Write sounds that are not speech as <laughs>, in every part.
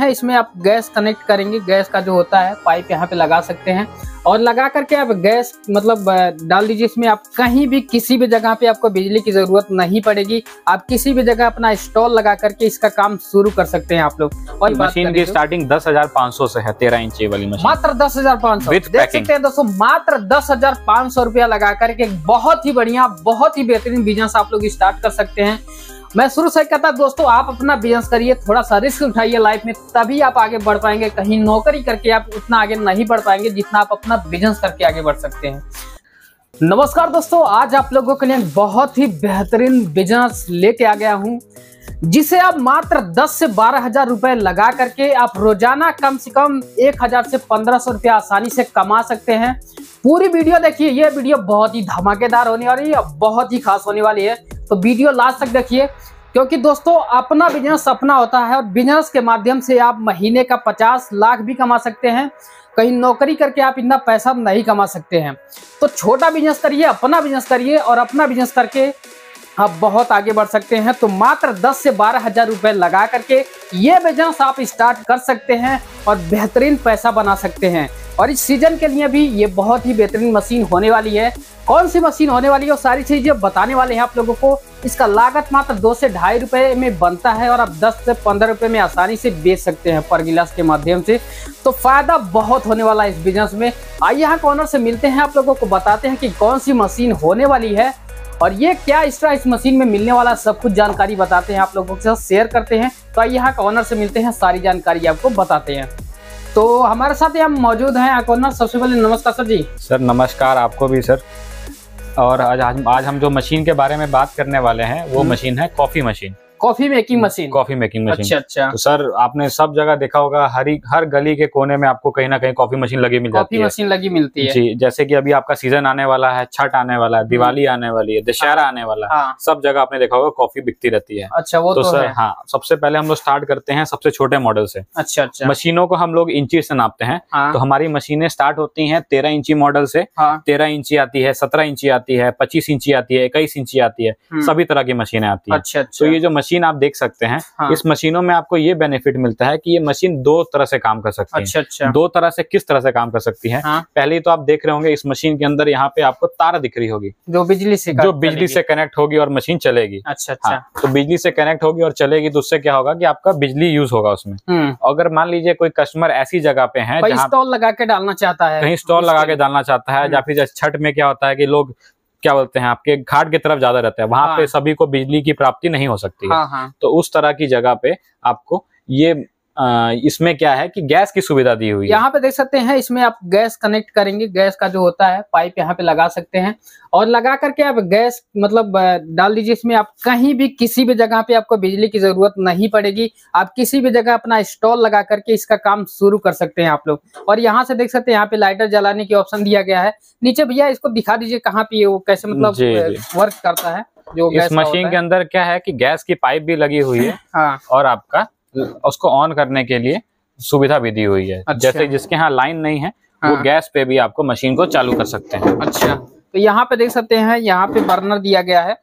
है इसमें आप गैस कनेक्ट करेंगे गैस का जो होता है पाइप यहाँ पे लगा सकते हैं। और लगा करके आप गैस मतलब डाल दीजिए इसमें आप कहीं भी किसी भी जगह पे आपको बिजली की ज़रूरत नहीं पड़ेगी। आप किसी भी जगह अपना स्टॉल लगा करके इसका काम शुरू कर सकते हैं आप लोग। और मशीन की स्टार्टिंग दस हज़ार पाँच सौ से है तेरह इंची वाली मशीन। मात्र दस हज़ार पाँच सौ। देख सकते हैं दोस्तों मात्र दस हज़ार पाँच सौ रुपया लगा करके बहुत ही बढ़िया बहुत ही बेहतरीन बिज़नेस आप लोग स्टार्ट कर सकते हैं। मैं शुरू से कहता दोस्तों, आप अपना बिज़नेस करिए, थोड़ा सा रिस्क उठाइए लाइफ में, तभी आप आगे बढ़ पाएँगे। कहीं नौकरी करके आप उतना आगे नहीं बढ़ पाएँगे जितना आप अपना बिज़नेस करके आगे बढ़ सकते हैं। नमस्कार दोस्तों, आज आप लोगों के लिए बहुत ही बेहतरीन बिज़नेस लेके आ गया हूँ, जिसे आप मात्र 10 से बारह हज़ार रुपए लगा करके आप रोज़ाना कम से कम एक हज़ार से पंद्रह सौ रुपया आसानी से कमा सकते हैं। पूरी वीडियो देखिए, ये वीडियो बहुत ही धमाकेदार होने वाली है, बहुत ही खास होने वाली है। तो वीडियो लास्ट तक देखिए, क्योंकि दोस्तों, अपना बिज़नेस अपना होता है और बिज़नेस के माध्यम से आप महीने का पचास लाख भी कमा सकते हैं। कहीं नौकरी करके आप इतना पैसा नहीं कमा सकते हैं। तो छोटा बिज़नेस करिए, अपना बिज़नेस करिए और अपना बिज़नेस करके आप बहुत आगे बढ़ सकते हैं। तो मात्र 10 से बारह हज़ार रुपये लगा करके ये बिज़नेस आप स्टार्ट कर सकते हैं और बेहतरीन पैसा बना सकते हैं। और इस सीज़न के लिए भी ये बहुत ही बेहतरीन मशीन होने वाली है। कौन सी मशीन होने वाली है? वो सारी चीज़ें बताने वाले हैं आप लोगों को। इसका लागत मात्र दो से ढाई रुपए में बनता है और आप दस से पंद्रह रुपए में आसानी से बेच सकते हैं पर गिलास के माध्यम से। तो फ़ायदा बहुत होने वाला है इस बिज़नेस में। आइए यहाँ कॉर्नर से मिलते हैं आप लोगों को, बताते हैं कि कौन सी मशीन होने वाली है और ये क्या एक्स्ट्रा इस मशीन में मिलने वाला सब कुछ जानकारी बताते हैं आप लोगों के साथ शेयर करते हैं। तो आइए यहाँ ऑनर से मिलते हैं, सारी जानकारी आपको बताते हैं। तो हमारे साथ यहाँ मौजूद हैं अकोना सबसे पहले नमस्कार सर जी। सर नमस्कार आपको भी सर। और आज आज हम जो मशीन के बारे में बात करने वाले हैं वो हम्म। मशीन है coffee machine. Coffee making machine? Coffee making machine. अच्छा अच्छा। तो सर आपने सब जगह देखा होगा हर हर गली के कोने में आपको कहीं ना कहीं कॉफ़ी मशीन लगी मिल जाती है। मशीन लगी मिलती है। जी जैसे कि अभी आपका सीज़न आने वाला है छठ आने वाला है दिवाली हम्म। आने वाली है दशहरा आने वाला है हाँ। सब जगह आपने देखा होगा कॉफ़ी बिकती रहती है। अच्छा वो तो, तो सर हाँ सबसे पहले हम लोग स्टार्ट करते हैं सबसे छोटे मॉडल से। अच्छा अच्छा। मशीनों को हम लोग इंची से नापते हैं। हाँ। तो हमारी मशीनें स्टार्ट होती है तेरह इंची मॉडल से। हाँ। तेरह इंची आती है सत्रह इंची आती है पच्चीस इंची आती है इक्कीस इंची आती है। हम्म। सभी तरह की मशीनें आती है। अच्छा, अच्छा। तो ये जो मशीन आप देख सकते हैं हैं। इस मशीनों में आपको ये बेनिफिट मिलता है कि ये मशीन दो तरह से काम कर सकती अच्छा, है अच्छा। दो तरह से किस तरह से काम कर सकती है हाँ। पहले तो आप देख रहे होंगे इस मशीन के अंदर यहाँ पे आपको तार दिख रही होगी जो बिजली से जो बिजली से कनेक्ट होगी और मशीन चलेगी अच्छा अच्छा हाँ, तो बिजली से कनेक्ट होगी और चलेगी तो उससे क्या होगा की आपका बिजली यूज़ होगा उसमें हम्म। अगर मान लीजिए कोई कस्टमर ऐसी जगह पे है स्टॉल लगा के डालना चाहता है कहीं स्टॉल लगा के डालना चाहता है या हम्म। फिर छठ में क्या होता है की लोग क्या बोलते हैं आपके घाट की तरफ़ ज़्यादा रहता है वहाँ हाँ। पे सभी को बिजली की प्राप्ति नहीं हो सकती है हाँ, हाँ। तो उस तरह की जगह पे आपको ये इसमें क्या है कि गैस की सुविधा दी हुई है। यहाँ पे देख सकते हैं इसमें आप गैस कनेक्ट करेंगे गैस का जो होता है पाइप यहाँ पे लगा सकते हैं। और लगा करके आप गैस मतलब डाल दीजिए इसमें आप कहीं भी किसी भी जगह पे आपको बिजली की ज़रूरत नहीं पड़ेगी। आप किसी भी जगह अपना स्टॉल लगा करके इसका काम शुरू कर सकते हैं आप लोग। और यहाँ से देख सकते हैं यहाँ पे लाइटर जलाने की ऑप्शन दिया गया है। नीचे भैया इसको दिखा दीजिए कहाँ पे वो कैसे मतलब वर्क करता है जो इस मशीन के अंदर क्या है कि गैस की पाइप भी लगी हुई है हाँ। और आपका उसको ऑन करने के लिए सुविधा भी दी हुई है। अच्छा। जैसे जिसके यहाँ लाइन नहीं है हाँ। वो गैस पे भी आपको मशीन को चालू कर सकते हैं। अच्छा तो यहाँ पे देख सकते हैं यहाँ पे बर्नर दिया गया है।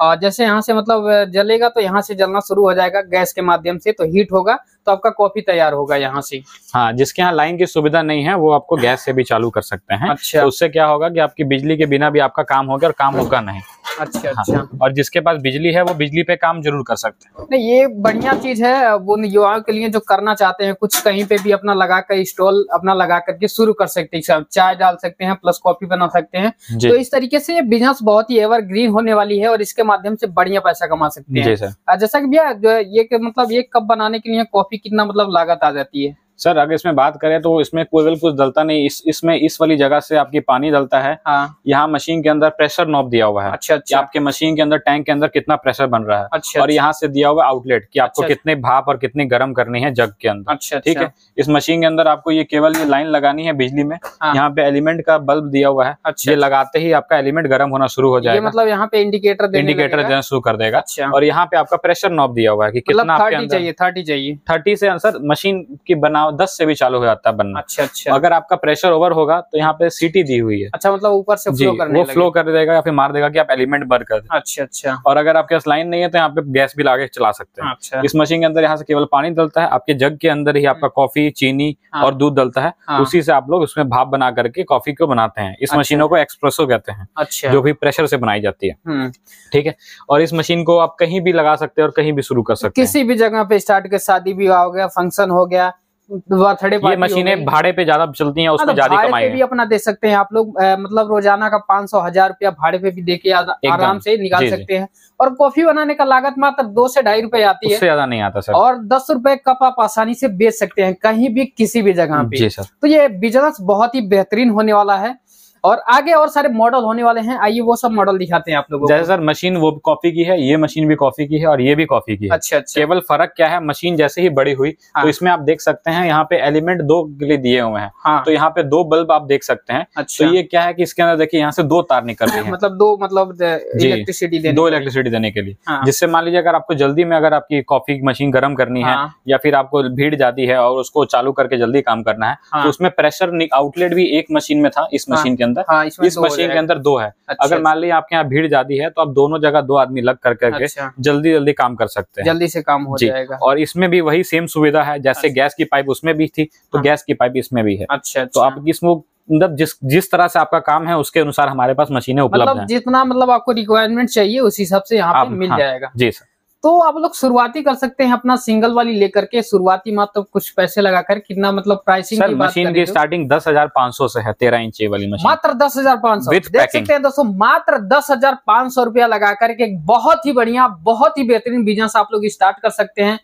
और जैसे यहाँ से मतलब जलेगा तो यहाँ से जलना शुरू हो जाएगा गैस के माध्यम से तो हीट होगा तो आपका कॉफ़ी तैयार होगा यहाँ से। हाँ जिसके यहाँ लाइन की सुविधा नहीं है वो आपको गैस से भी चालू कर सकते हैं। अच्छा। तो उससे क्या होगा कि आपकी बिजली के बिना भी आपका काम होगा और काम होगा नहीं। अच्छा हाँ। अच्छा। और जिसके पास बिजली है वो बिजली पे काम ज़रूर कर सकते हैं। नहीं ये बढ़िया चीज़ है वो युवाओं के लिए जो करना चाहते हैं कुछ कहीं पे भी अपना लगा कर स्टॉल अपना लगा करके शुरू कर सकते हैं। चाय डाल सकते हैं प्लस कॉफ़ी बना सकते हैं। तो इस तरीके से ये बिज़नेस बहुत ही एवर ग्रीन होने वाली है और इसके माध्यम से बढ़िया पैसा कमा सकते हैं। जैसा की भैया ये मतलब ये कप बनाने के लिए कॉफ़ी कितना मतलब लागत आ जाती है? सर अगर इसमें बात करें तो इसमें कोई कुछ डलता नहीं। इस इसमें इस वाली जगह से आपकी पानी डलता है। हाँ। यहाँ मशीन के अंदर प्रेशर नॉब दिया हुआ है। अच्छा अच्छा। आपके मशीन के अंदर टैंक के अंदर कितना प्रेशर बन रहा है। अच्छा, और अच्छा। यहाँ से दिया हुआ आउटलेट कि आपको अच्छा, कितने भाप और कितनी गर्म करनी है जग के अंदर। अच्छा ठीक है? अच्छा। इस मशीन के अंदर आपको ये केवल ये लाइन लगानी है बिजली में। हाँ। यहाँ पे एलिमेंट का बल्ब दिया हुआ है। अच्छा ये लगाते ही आपका एलिमेंट गर्म होना शुरू हो जाएगा। मतलब यहाँ पे इंडिकेटर इंडिकेटर देना शुरू कर देगा। और यहाँ पे आपका प्रेशर नॉब दिया हुआ है की मतलब कितना चाहिए थर्टी चाहिए। थर्टी से सर मशीन की बना नौ दस से भी चालू हो जाता है बनना। अच्छा अच्छा। अगर आपका प्रेशर ओवर होगा तो यहाँ पे सीटी दी हुई है। अच्छा मतलब ऊपर से फ्लो करने वो फ्लो कर देगा या फिर मार देगा कि आप एलिमेंट बर्न कर अच्छा अच्छा। और अगर आपके पास लाइन नहीं है तो यहाँ पे गैस भी लाके चला सकते हैं। अच्छा। इस मशीन के अंदर यहाँ से केवल पानी डलता है आपके जग के अंदर ही आपका कॉफ़ी। चीनी हाँ। और दूध डलता है। हाँ। उसी से आप लोग उसमें भाप बना करके कॉफ़ी को बनाते हैं। इस अच्छा। मशीनों को एक्सप्रेसो कहते हैं अच्छा। जो भी प्रेशर से बनाई जाती है। हम्म। ठीक है? और इस मशीन को आप कहीं भी लगा सकते हैं और कहीं भी शुरू कर सकते हैं। किसी भी जगह पे स्टार्ट के शादी भी हो गया फ़ंक्शन हो गया बर्थडे पार्टी मशीनें भाड़े पे ज़्यादा चलती हैं उसमें हाँ, तो ज़्यादा कमाई भी अपना दे सकते हैं आप लोग। मतलब रोज़ाना का पाँच सौ हज़ार रुपया भाड़े पे भी देके आराम से निकाल जी, सकते हैं। और कॉफ़ी बनाने का लागत मात्र दो से ढाई रुपए आती है। ज़्यादा नहीं आता सर। और दस रुपए कप आप आसानी से बेच सकते हैं कहीं भी किसी भी जगह पे। तो ये बिज़नेस बहुत ही बेहतरीन होने वाला है। और आगे और सारे मॉडल होने वाले हैं। आइए वो सब मॉडल दिखाते हैं आप लोगों जैसे सर मशीन वो कॉफ़ी की है ये मशीन भी कॉफ़ी की है और ये भी कॉफ़ी की है। अच्छा अच्छा। केवल फ़र्क क्या है? मशीन जैसे ही बड़ी हुई तो हाँ। तो इसमें आप देख सकते हैं यहाँ पे एलिमेंट दो के लिए दिए हुए हैं। हाँ। तो यहाँ पे दो बल्ब आप देख सकते हैं। अच्छा। तो ये क्या है कि इसके अंदर देखिए यहाँ से दो तार निकल रही <laughs> है। मतलब दो मतलब इलेक्ट्रिसिटी दो इलेक्ट्रिसिटी देने के लिए। हाँ। जिससे मान लीजिए अगर आपको जल्दी में अगर आपकी कॉफ़ी मशीन गर्म करनी है हाँ। या फिर आपको भीड़ जाती है और उसको चालू करके जल्दी काम करना है तो उसमें प्रेशर आउटलेट भी एक मशीन में था इस मशीन के अंदर? इस मशीन के अंदर दो है। अच्छा, अगर मान लीजिए आपके यहाँ भीड़ ज़्यादा है तो आप दोनों जगह दो आदमी लग कर करके अच्छा। जल्दी जल्दी काम कर सकते हैं। जल्दी से काम हो जाएगा। और इसमें भी वही सेम सुविधा है जैसे अच्छा। गैस की पाइप उसमें भी थी तो हाँ। गैस की पाइप इसमें भी है। अच्छा तो आप इसमें मतलब जिस जिस तरह से आपका काम है उसके अनुसार हमारे पास मशीनें उपलब्ध मतलब हैं। जितना मतलब आपको रिक्वायरमेंट चाहिए उस हिसाब से यहाँ पे मिल हाँ, जाएगा। जी सर। तो आप लोग शुरुआती कर सकते हैं अपना सिंगल वाली लेकर के। शुरुआती मात्र तो कुछ पैसे लगाकर कितना मतलब प्राइसिंग सर, की मशीन की स्टार्टिंग दस हज़ार पाँच सौ से है तेरह इंच वाली मशीन मात्र दस हज़ार पाँच सौ। देख सकते हैं दोस्तों मात्र दस हज़ार पाँच सौ रुपया लगा करके बहुत ही बढ़िया बहुत ही बेहतरीन बिज़नेस आप लोग स्टार्ट कर सकते हैं।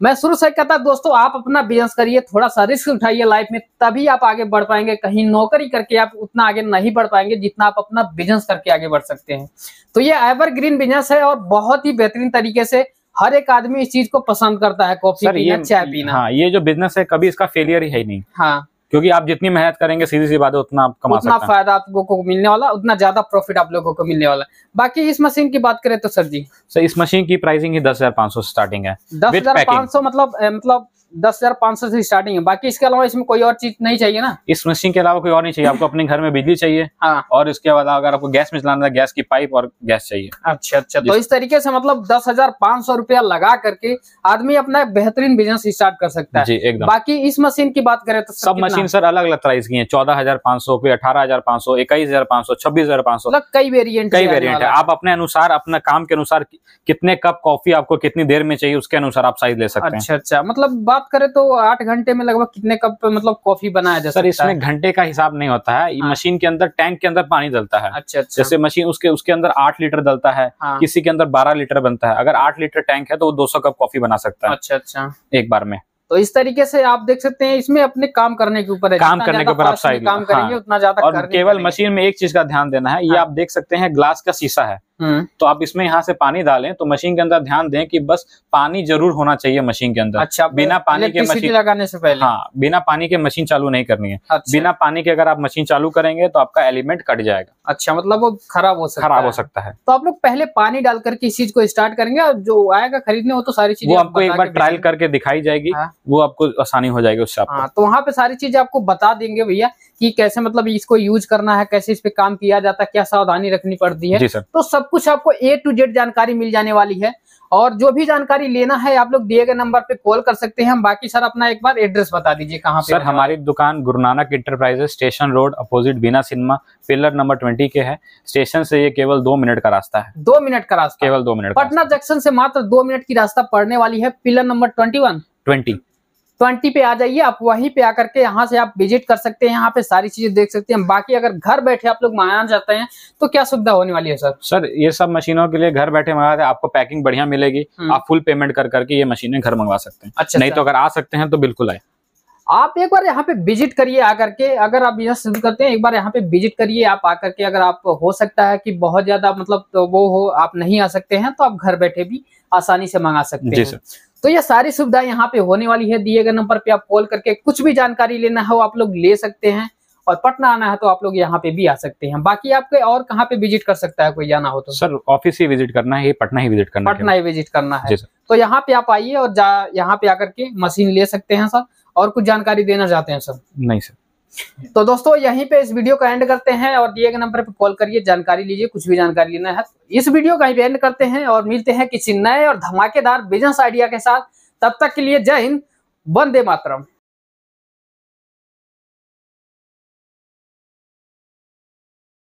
मैं शुरू से कहता दोस्तों आप अपना बिज़नेस करिए थोड़ा सा रिस्क उठाइए लाइफ में तभी आप आगे बढ़ पाएँगे। कहीं नौकरी करके आप उतना आगे नहीं बढ़ पाएँगे जितना आप अपना बिज़नेस करके आगे बढ़ सकते हैं। तो ये एवर ग्रीन बिज़नेस है और बहुत ही बेहतरीन तरीके से हर एक आदमी इस चीज़ को पसंद करता है कॉफ़ी पीना चाय पीना। हाँ ये जो बिज़नेस है कभी इसका फेलियर ही है नहीं। हाँ। क्योंकि आप जितनी मेहनत करेंगे सीधी सी बात है उतना आप कमा उतना फ़ायदा आप लोगों को मिलने वाला उतना ज़्यादा प्रॉफिट आप लोगों को मिलने वाला बाकी इस मशीन की बात करें तो सर जी। सर इस मशीन की प्राइसिंग ही दस हज़ार पाँच सौ स्टार्टिंग है। दस हज़ार पाँच सौ मतलब मतलब दस हज़ार पाँच सौ से स्टार्टिंग है। बाकी इसके अलावा इसमें कोई और चीज़ नहीं चाहिए ना? इस मशीन के अलावा कोई और नहीं चाहिए। आपको अपने घर में बिजली चाहिए हाँ। और इसके बाद अगर आपको गैस में चलाना गैस की पाइप और गैस चाहिए। अच्छा अच्छा। तो इस तरीके से मतलब दस हज़ार पाँच सौ रुपया लगा करके आदमी अपना बेहतरीन बिज़नेस स्टार्ट कर सकता है। जी एकदम। बाकी इस मशीन की बात करें तो सब मशीन सर अलग अलग प्राइस की है। चौदह हज़ार पाँच सौ कोई अठारह हज़ार पाँच सौ इक्कीस हज़ार पाँच सौ छब्बीस हज़ार पाँच सौ। मतलब कई वेरियंट कई वेरियंट है। आप अपने अनुसार अपना काम के अनुसार कितने कप कॉफ़ी आपको कितनी देर में चाहिए उसके अनुसार आप साइज़ ले सकते हैं। अच्छा अच्छा। मतलब बात करें तो आठ घंटे में लगभग कितने कप मतलब कॉफ़ी बनाया जा सर इसमें घंटे का हिसाब नहीं होता है हाँ। मशीन के अंदर टैंक के अंदर पानी डलता है अच्छा अच्छा जैसे मशीन उसके उसके अंदर आठ लीटर डलता है हाँ। किसी के अंदर बारह लीटर बनता है अगर आठ लीटर टैंक है तो वो दो सौ कप कॉफ़ी बना सकता है अच्छा अच्छा एक बार में तो इस तरीके से आप देख सकते हैं इसमें अपने काम करने के ऊपर काम करने के ऊपर आप साइड काम करेंगे हाँ। उतना ज़्यादा और केवल मशीन में एक चीज़ का ध्यान देना है ये हाँ। आप देख सकते हैं ग्लास का शीशा है। तो आप इसमें यहाँ से पानी डालें तो मशीन के अंदर ध्यान दें कि बस पानी ज़रूर होना चाहिए मशीन के अंदर। अच्छा बिना पानी के मशीन लगाने से पहले। हाँ बिना पानी के मशीन चालू नहीं करनी है। अच्छा। बिना पानी के अगर आप मशीन चालू करेंगे तो आपका एलिमेंट कट जाएगा। अच्छा मतलब वो खराब हो सकता खराब हो। सकता है। तो आप लोग पहले पानी डाल करके इस चीज़ को स्टार्ट करेंगे और जो आएगा खरीदने वो तो सारी चीज़ वो आपको एक बार ट्रायल करके दिखाई जाएगी। हाँ। वो आपको आसानी हो जाएगी उससे हाँ तो वहाँ पे सारी चीज़ आपको बता देंगे भैया की कैसे मतलब इसको यूज़ करना है कैसे इस पे काम किया जाता है क्या सावधानी रखनी पड़ती है। तो सब कुछ आपको ए टू जेड जानकारी मिल जाने वाली है। और जो भी जानकारी लेना है आप लोग दिए गए नंबर पे कॉल कर सकते हैं। हम बाकी सर अपना एक बार एड्रेस बता दीजिए कहाँ पे सर हमारी दुकान Guru Nanak enterprises station road opposite Bina cinema pillar number twenty के है। स्टेशन से ये केवल दो मिनट का रास्ता है। दो मिनट का रास्ता। केवल दो मिनट पटना जंक्शन से मात्र दो मिनट की रास्ता पड़ने वाली है। Pillar number twenty one. Twenty. Twenty पे आ जाइए आप वहीं पे आकर के यहाँ से आप विज़िट कर सकते हैं यहाँ पे सारी चीज़ें देख सकते हैं। बाकी अगर घर बैठे आप लोग मंगाना चाहते हैं तो क्या सुविधा होने वाली है सर? सर ये सब मशीनों के लिए घर बैठे मंगाते हैं आपको पैकिंग बढ़िया मिलेगी। हम्म। आप फुल पेमेंट कर करके ये मशीनें घर मंगवा सकते हैं। अच्छा नहीं तो अगर आ सकते हैं तो बिल्कुल आए। आप एक बार यहाँ पे विज़िट करिए आकर के। अगर आप बिज़नेस शुरू करते हैं एक बार यहाँ पे विज़िट करिए आप आकर के। अगर आप हो सकता है कि बहुत ज़्यादा मतलब तो वो हो आप नहीं आ सकते हैं तो आप घर बैठे भी आसानी से मंगा सकते हैं। तो ये सारी सुविधाएँ यहाँ पे होने वाली है। दिए गए नंबर पे आप कॉल करके कुछ भी जानकारी लेना हो आप लोग ले सकते हैं। और पटना आना है तो आप लोग यहाँ पे भी आ सकते हैं। बाकी आपके और कहाँ पे विज़िट कर सकता है कोई जाना हो तो? सर ऑफ़िस ही विज़िट करना है पटना ही विज़िट करना पटना ही विज़िट करना है। तो यहाँ पे आप आइए और जा यहाँ पे आकर के मशीन ले सकते हैं सर। और कुछ जानकारी देना चाहते हैं सर? नहीं सर। तो दोस्तों यहीं पे इस वीडियो का एंड करते हैं और दिए गए नंबर पे कॉल करिए जानकारी लीजिए कुछ भी जानकारी लेना है। इस वीडियो का ही एंड करते हैं और मिलते हैं किसी नए और धमाकेदार बिज़नेस आइडिया के साथ। तब तक के लिए जय हिंद वंदे मातरम।